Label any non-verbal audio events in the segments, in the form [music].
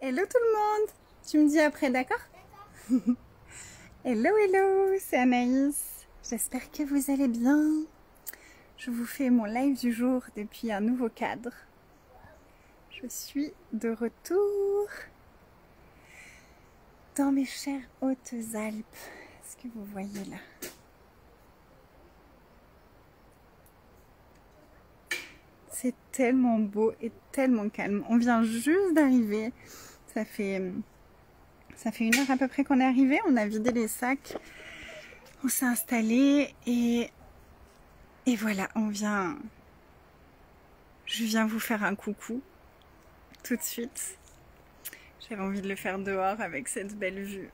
Hello tout le monde Tu me dis après, d'accord? [laughs] Hello, hello, c'est Anaïs. J'espère que vous allez bien. Je vous fais mon live du jour depuis un nouveau cadre. Je suis de retour dans mes chères Hautes-Alpes. Est-ce que vous voyez là? C'est tellement beau et tellement calme. On vient juste d'arriver. Ça fait, ça fait une heure à peu près qu'on est arrivé. On a vidé les sacs. On s'est installé et, et voilà, on vient. Je viens vous faire un coucou tout de suite. J'avais envie de le faire dehors avec cette belle vue.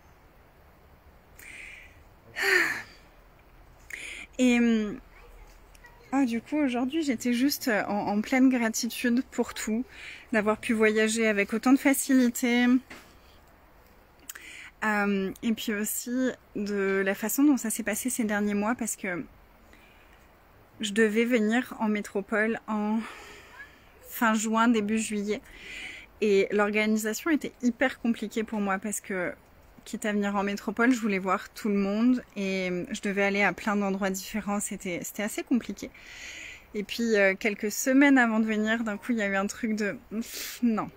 Et ah, du coup, aujourd'hui, j'étais juste euh, en, pleine gratitude pour tout, d'avoir pu voyager avec autant de facilité. Euh, et puis aussi de la façon dont ça s'est passé ces derniers mois, parce que je devais venir en métropole en fin juin, début juillet. Et l'organisation était hyper compliquée pour moi parce que quitte à venir en métropole, je voulais voir tout le monde et je devais aller à plein d'endroits différents. C'était assez compliqué. Et puis euh, quelques semaines avant de venir, d'un coup, il y a eu un truc de non,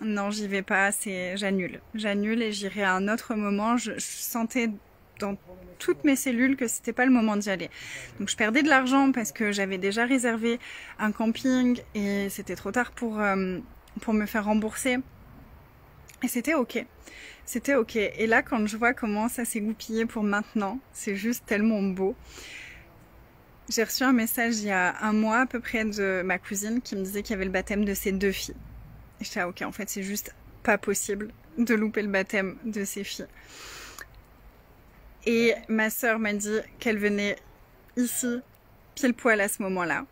non, j'y vais pas. C'est j'annule, j'annule et j'irai à un autre moment. Je, je, sentais dans toutes mes cellules que c'était pas le moment d'y aller. Donc je perdais de l'argent parce que j'avais déjà réservé un camping et c'était trop tard pour euh, pour me faire rembourser. Et c'était ok. C'était ok. Et là, quand je vois comment ça s'est goupillé pour maintenant, c'est juste tellement beau. J'ai reçu un message il y a un mois à peu près de ma cousine qui me disait qu'il y avait le baptême de ses deux filles. Et j'étais ah, ok, en fait, c'est juste pas possible de louper le baptême de ses filles. Et ma sœur m'a dit qu'elle venait ici, pile poil à ce moment-là.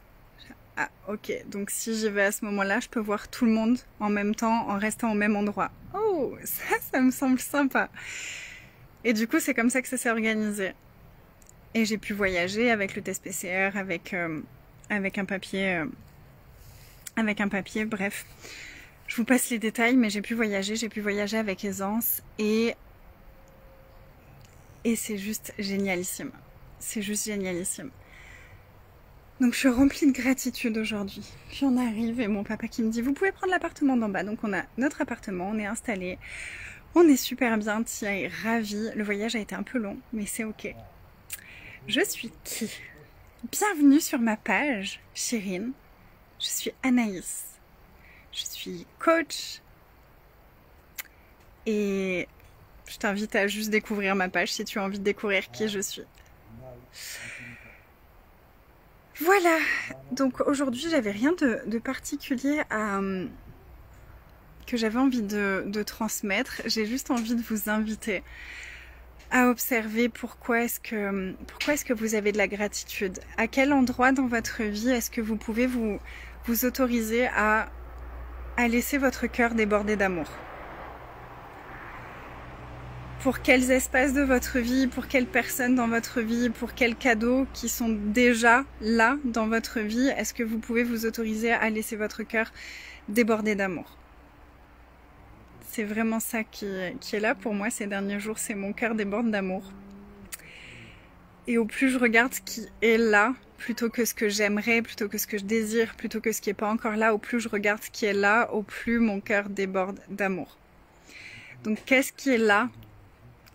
Ah, ok. Donc si j'y vais à ce moment-là, je peux voir tout le monde en même temps en restant au même endroit. Oh, ça, ça me semble sympa. Et du coup, c'est comme ça que ça s'est organisé. Et j'ai pu voyager avec le test PCR, avec, euh, avec un papier, euh, avec un papier, bref. Je vous passe les détails, mais j'ai pu voyager, j'ai pu voyager avec aisance et, et c'est juste génialissime. C'est juste génialissime. Donc je suis remplie de gratitude aujourd'hui. Puis on arrive et mon papa qui me dit vous pouvez prendre l'appartement d'en bas. Donc on a notre appartement, on est installé, on est super bien, Tia est ravie. Le voyage a été un peu long, mais c'est ok. Je suis qui? Bienvenue sur ma page, Chérine. Je suis Anaïs. Je suis coach. Et je t'invite à juste découvrir ma page si tu as envie de découvrir qui je suis. Voilà, donc aujourd'hui j'avais rien de, particulier à, que j'avais envie de, de transmettre. J'ai juste envie de vous inviter à observer pourquoi est-ce que pourquoi est-ce que vous avez de la gratitude. À quel endroit dans votre vie est-ce que vous pouvez vous vous autoriser à à laisser votre cœur déborder d'amour? Pour quels espaces de votre vie, pour quelles personnes dans votre vie, pour quels cadeaux qui sont déjà là dans votre vie, est-ce que vous pouvez vous autoriser à laisser votre cœur déborder d'amour? C'est vraiment ça qui, est là pour moi ces derniers jours, c'est mon cœur déborde d'amour. Et au plus je regarde ce qui est là, plutôt que ce que j'aimerais, plutôt que ce que je désire, plutôt que ce qui n'est pas encore là, au plus je regarde ce qui est là, au plus mon cœur déborde d'amour. Donc qu'est-ce qui est là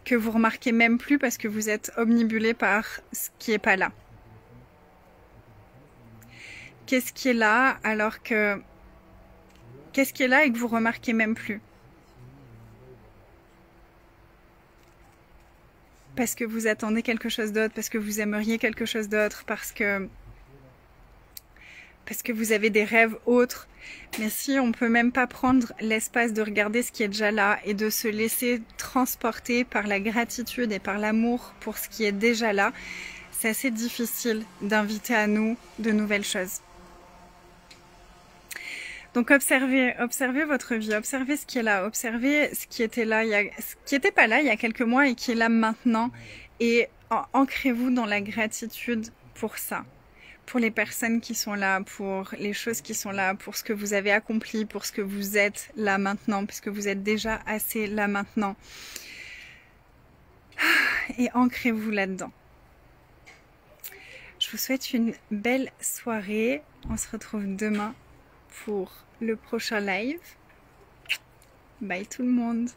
que vous remarquez même plus parce que vous êtes omnibulé par ce qui est pas là. Qu'est-ce qui est là alors que qu'est-ce qui est là et que vous remarquez même plus? Parce que vous attendez quelque chose d'autre, parce que vous aimeriez quelque chose d'autre, parce que parce que vous avez des rêves autres. Mais si on peut même pas prendre l'espace de regarder ce qui est déjà là et de se laisser transporter par la gratitude et par l'amour pour ce qui est déjà là, c'est assez difficile d'inviter à nous de nouvelles choses. Donc observez, observez votre vie, observez ce qui est là, observez ce qui était là, il y a, ce qui n'était pas là il y a quelques mois et qui est là maintenant, et ancrez-vous dans la gratitude pour ça pour les personnes qui sont là, pour les choses qui sont là, pour ce que vous avez accompli, pour ce que vous êtes là maintenant, puisque vous êtes déjà assez là maintenant. Et ancrez-vous là-dedans. Je vous souhaite une belle soirée. On se retrouve demain pour le prochain live. Bye tout le monde